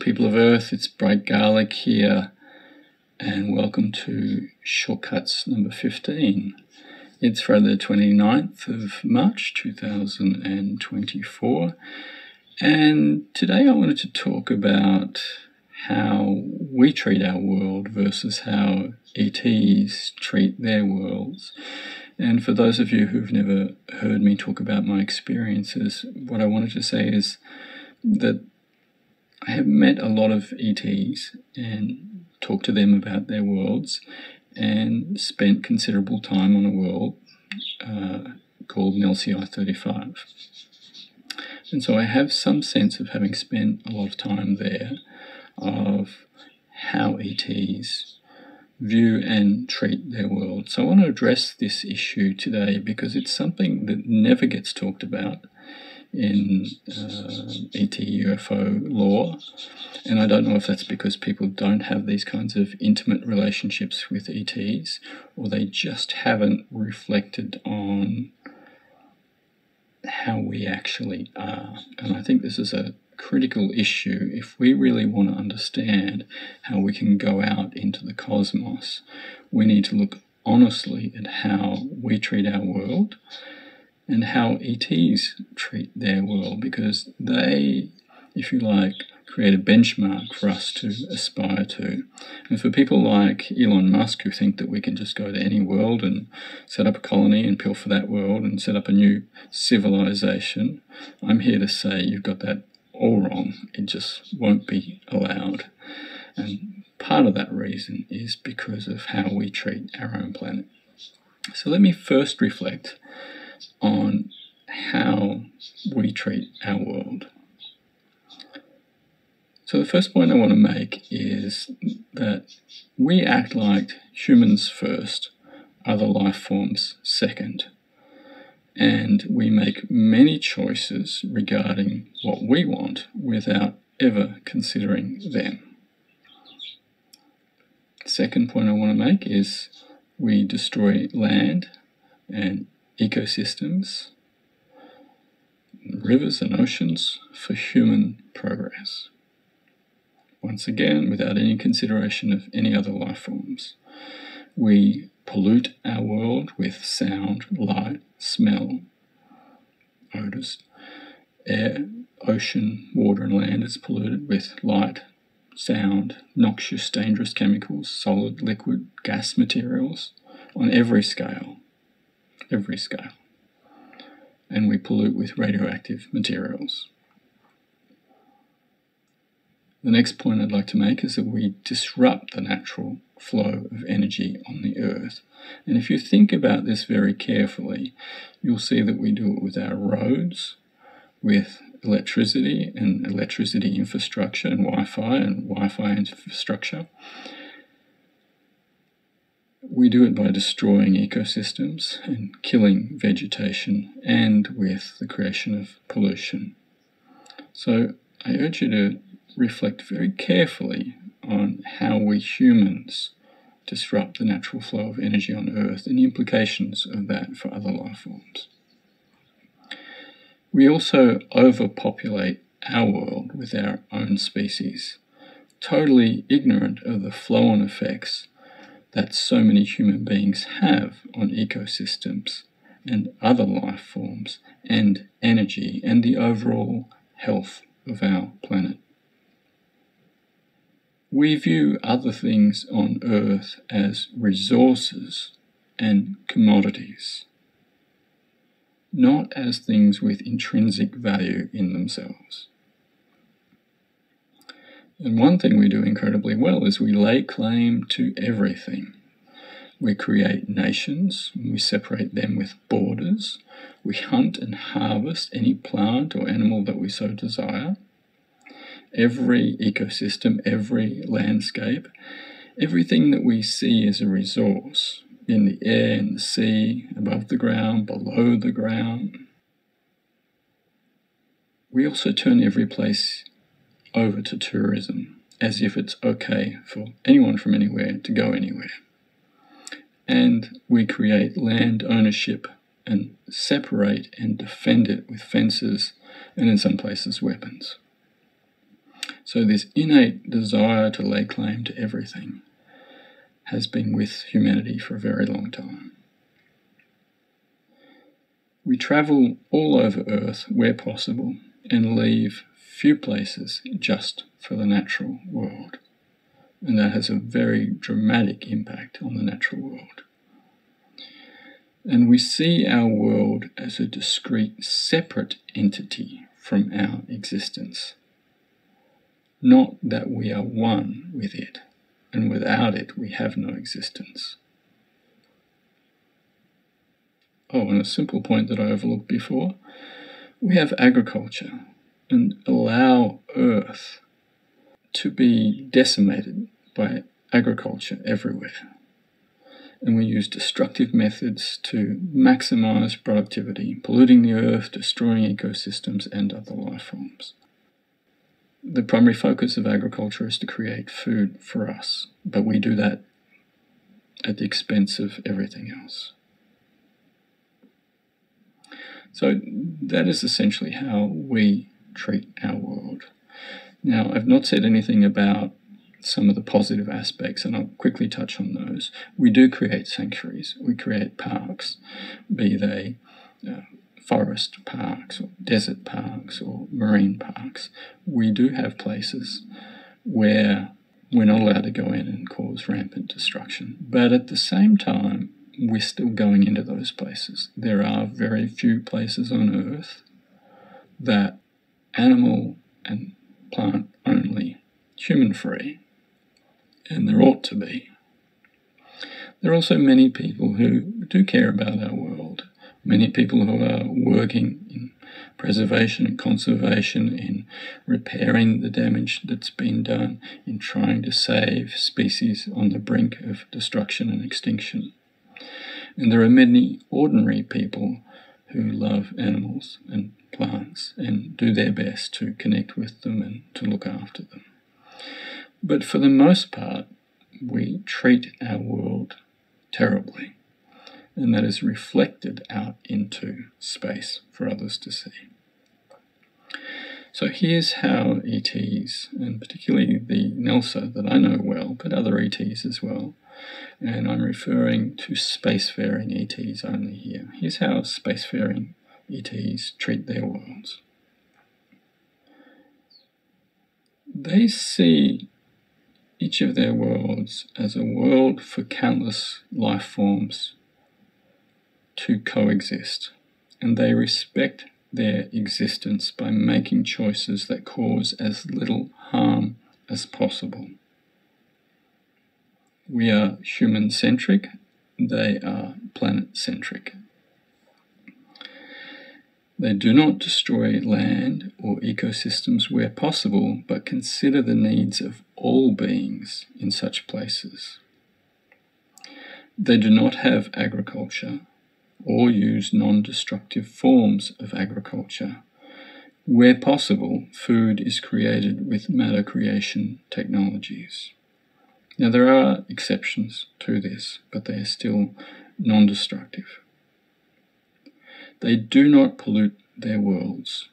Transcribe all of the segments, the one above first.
people of Earth. It's Bright Garlick here, and welcome to Shortcuts number 15. It's Friday the 29th of March 2024, and today I wanted to talk about how we treat our world versus how ETs treat their worlds. And for those of you who've never heard me talk about my experiences, what I wanted to say is that I have met a lot of ETs and talked to them about their worlds and spent considerable time on a world uh, called Nelsi 35. And so I have some sense of having spent a lot of time there of how ETs view and treat their world. So I want to address this issue today because it's something that never gets talked about in uh, ET UFO lore. And I don't know if that's because people don't have these kinds of intimate relationships with ETs or they just haven't reflected on how we actually are. And I think this is a critical issue if we really want to understand how we can go out into the cosmos. We need to look honestly at how we treat our world and how ETs treat their world because they, if you like, create a benchmark for us to aspire to. And for people like Elon Musk who think that we can just go to any world and set up a colony and pilfer that world and set up a new civilization, I'm here to say you've got that all wrong. It just won't be allowed. And part of that reason is because of how we treat our own planet. So let me first reflect on how we treat our world. So, the first point I want to make is that we act like humans first, other life forms second. And we make many choices regarding what we want without ever considering them. Second point I want to make is we destroy land and ecosystems, rivers and oceans for human progress. Once again, without any consideration of any other life forms. We pollute our world with sound, light, smell, odors. Air, ocean, water, and land is polluted with light, sound, noxious, dangerous chemicals, solid, liquid, gas materials on every scale every scale. And we pollute with radioactive materials. The next point I'd like to make is that we disrupt the natural flow of energy on the Earth. And if you think about this very carefully, you'll see that we do it with our roads, with electricity and electricity infrastructure and Wi Fi and Wi Fi infrastructure, we do it by destroying ecosystems and killing vegetation and with the creation of pollution. So I urge you to reflect very carefully on how we humans disrupt the natural flow of energy on Earth and the implications of that for other life forms. We also overpopulate our world with our own species, totally ignorant of the flow on effects that so many human beings have on ecosystems and other life forms and energy and the overall health of our planet. We view other things on Earth as resources and commodities, not as things with intrinsic value in themselves. And one thing we do incredibly well is we lay claim to everything. We create nations, we separate them with borders, we hunt and harvest any plant or animal that we so desire. Every ecosystem, every landscape, everything that we see is a resource in the air, in the sea, above the ground, below the ground. We also turn every place over to tourism as if it's okay for anyone from anywhere to go anywhere. And we create land ownership and separate and defend it with fences and in some places weapons. So, this innate desire to lay claim to everything has been with humanity for a very long time. We travel all over Earth where possible and leave few places just for the natural world. And that has a very dramatic impact on the natural world. And we see our world as a discrete, separate entity from our existence. Not that we are one with it, and without it we have no existence. Oh, and a simple point that I overlooked before we have agriculture and allow Earth to be decimated by agriculture everywhere. And we use destructive methods to maximize productivity, polluting the earth, destroying ecosystems and other life forms. The primary focus of agriculture is to create food for us, but we do that at the expense of everything else. So that is essentially how we treat our world. Now, I've not said anything about some of the positive aspects, and I'll quickly touch on those. We do create sanctuaries, we create parks, be they uh, forest parks or desert parks or marine parks. We do have places where we're not allowed to go in and cause rampant destruction. But at the same time, we're still going into those places. There are very few places on earth that animal and plant only, human free, and there ought to be. There are also many people who do care about our world, many people who are working in preservation and conservation, in repairing the damage that's been done, in trying to save species on the brink of destruction and extinction. And there are many ordinary people who love animals and plants and do their best to connect with them and to look after them. But for the most part, we treat our world terribly, and that is reflected out into space for others to see. So here's how ETs, and particularly the NELSA that I know well, but other ETs as well, and I'm referring to spacefaring ETs only here. Here's how spacefaring ETs treat their worlds. They see each of their worlds as a world for countless life forms to coexist, and they respect their existence by making choices that cause as little harm as possible. We are human centric, they are planet centric. They do not destroy land or ecosystems where possible, but consider the needs of all beings in such places. They do not have agriculture or use non destructive forms of agriculture. Where possible, food is created with matter creation technologies. Now, there are exceptions to this, but they are still non destructive. They do not pollute their worlds.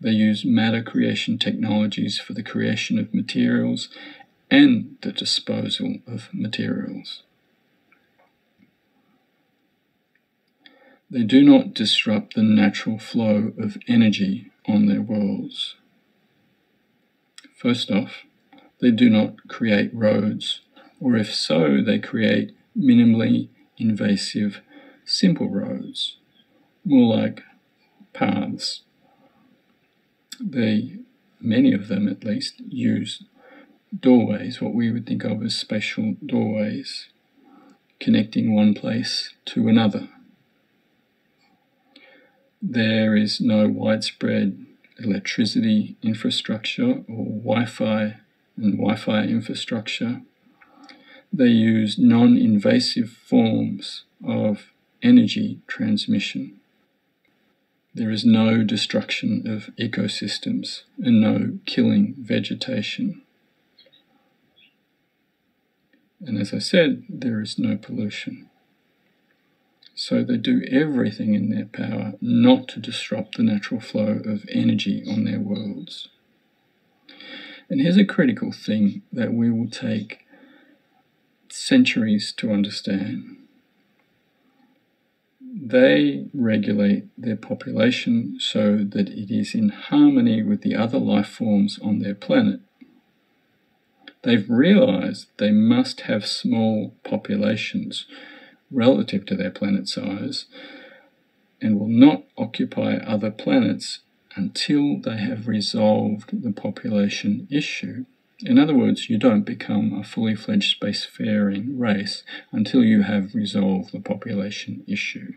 They use matter creation technologies for the creation of materials and the disposal of materials. They do not disrupt the natural flow of energy on their worlds. First off, they do not create roads, or if so, they create minimally invasive simple roads, more like paths. They, many of them at least, use doorways, what we would think of as spatial doorways, connecting one place to another. There is no widespread electricity infrastructure or Wi Fi and Wi Fi infrastructure. They use non invasive forms of energy transmission. There is no destruction of ecosystems and no killing vegetation. And as I said, there is no pollution. So they do everything in their power not to disrupt the natural flow of energy on their worlds. And here's a critical thing that we will take centuries to understand. They regulate their population so that it is in harmony with the other life forms on their planet. They've realized they must have small populations relative to their planet size and will not occupy other planets until they have resolved the population issue. In other words, you don't become a fully fledged spacefaring race until you have resolved the population issue.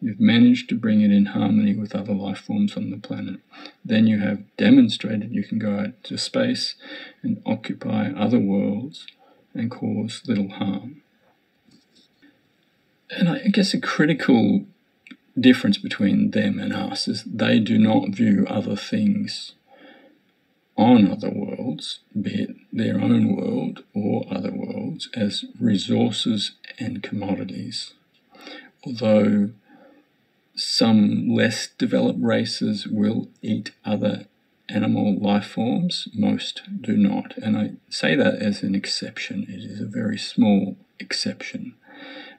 You've managed to bring it in harmony with other life forms on the planet. Then you have demonstrated you can go out to space and occupy other worlds and cause little harm. And I guess a critical difference between them and us is they do not view other things on other worlds, be it their own world or other worlds, as resources and commodities. Although some less developed races will eat other animal life forms, most do not. And I say that as an exception, it is a very small exception.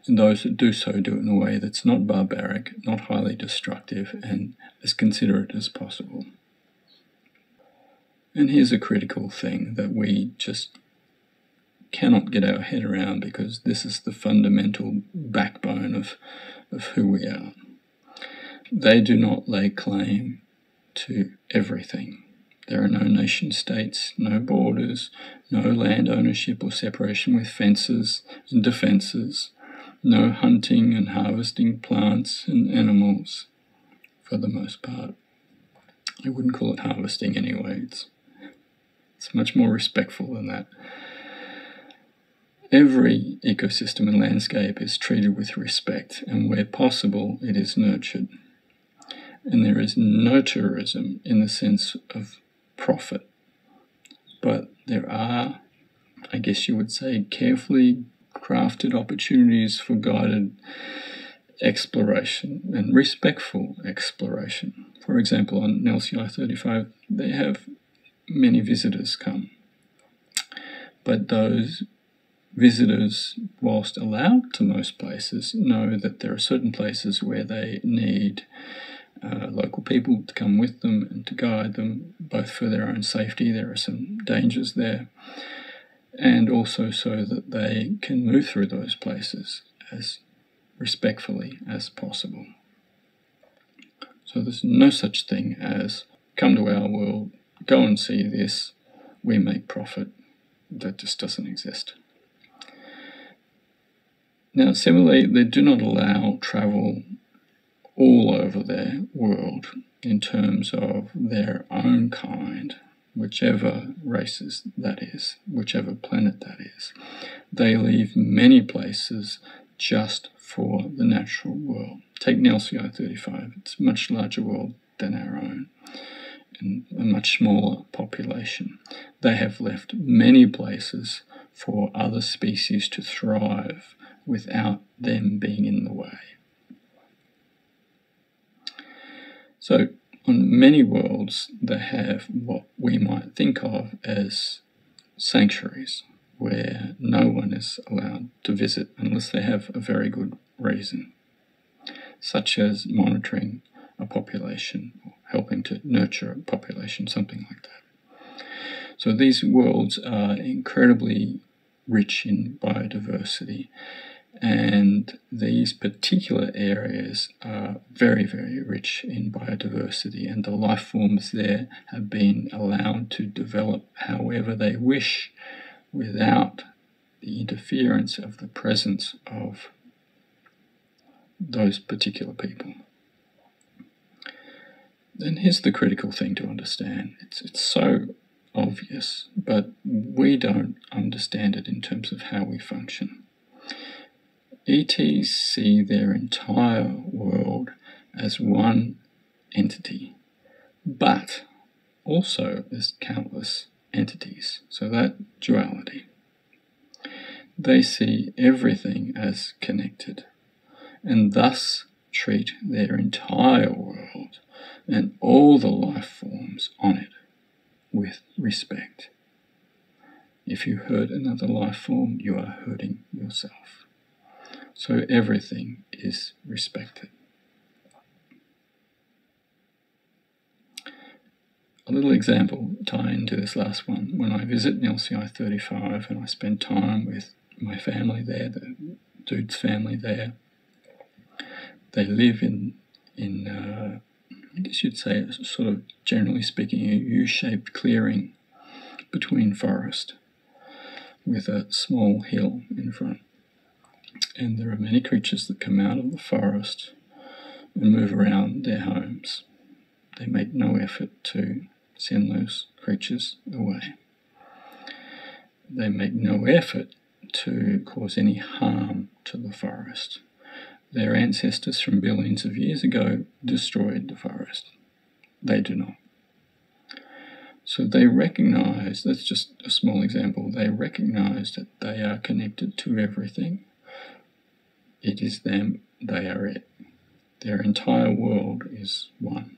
And those that do so do it in a way that's not barbaric, not highly destructive, and as considerate as possible. And here's a critical thing that we just cannot get our head around because this is the fundamental backbone of, of who we are. They do not lay claim to everything. There are no nation states, no borders, no land ownership or separation with fences and defences, no hunting and harvesting plants and animals, for the most part. I wouldn't call it harvesting anyway, it's, it's much more respectful than that. Every ecosystem and landscape is treated with respect, and where possible, it is nurtured. And there is no tourism in the sense of profit, but there are, I guess you would say, carefully crafted opportunities for guided exploration and respectful exploration. For example, on Nelsie I-35, they have many visitors come. But those visitors, whilst allowed to most places, know that there are certain places where they need uh, local people to come with them and to guide them, both for their own safety. There are some dangers there and also so that they can move through those places as respectfully as possible. So there's no such thing as come to our world, go and see this, we make profit. That just doesn't exist. Now, similarly, they do not allow travel all over their world in terms of their own kind whichever races that is, whichever planet that is. They leave many places just for the natural world. Take Nelsie I-35, it's a much larger world than our own and a much smaller population. They have left many places for other species to thrive without them being in the way. So on many worlds, they have what we might think of as sanctuaries, where no one is allowed to visit unless they have a very good reason, such as monitoring a population helping to nurture a population, something like that. So these worlds are incredibly rich in biodiversity and these particular areas are very, very rich in biodiversity, and the life forms there have been allowed to develop however they wish without the interference of the presence of those particular people. Then here's the critical thing to understand it's, it's so obvious, but we don't understand it in terms of how we function. ETs see their entire world as one entity, but also as countless entities. So that duality. They see everything as connected and thus treat their entire world and all the life forms on it with respect If you hurt another life form, you are hurting yourself. So everything is respected. A little example tie into this last one. When I visit LCI 35 and I spend time with my family there, the dude's family there, they live in in you'd say sort of generally speaking a U-shaped clearing between forest with a small hill in front. And there are many creatures that come out of the forest and move around their homes. They make no effort to send those creatures away. They make no effort to cause any harm to the forest. Their ancestors from billions of years ago destroyed the forest. They do not. So they recognize, that's just a small example, they recognize that they are connected to everything. It is them, they are it. Their entire world is one.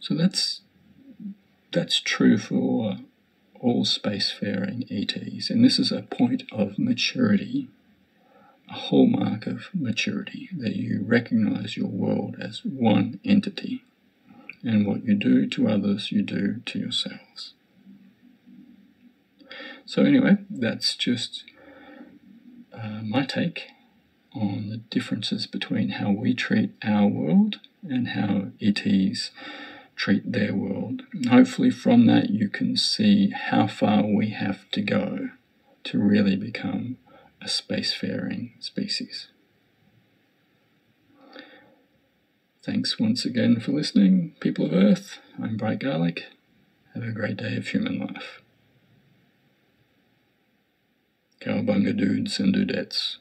So that's that's true for all spacefaring ETs, and this is a point of maturity, a hallmark of maturity, that you recognize your world as one entity, and what you do to others, you do to yourselves. So, anyway, that's just uh, my take on the differences between how we treat our world and how ETs treat their world. hopefully, from that, you can see how far we have to go to really become a spacefaring species. Thanks once again for listening, people of Earth. I'm Bright Garlick. Have a great day of human life. Cowabunga dudes and dudettes.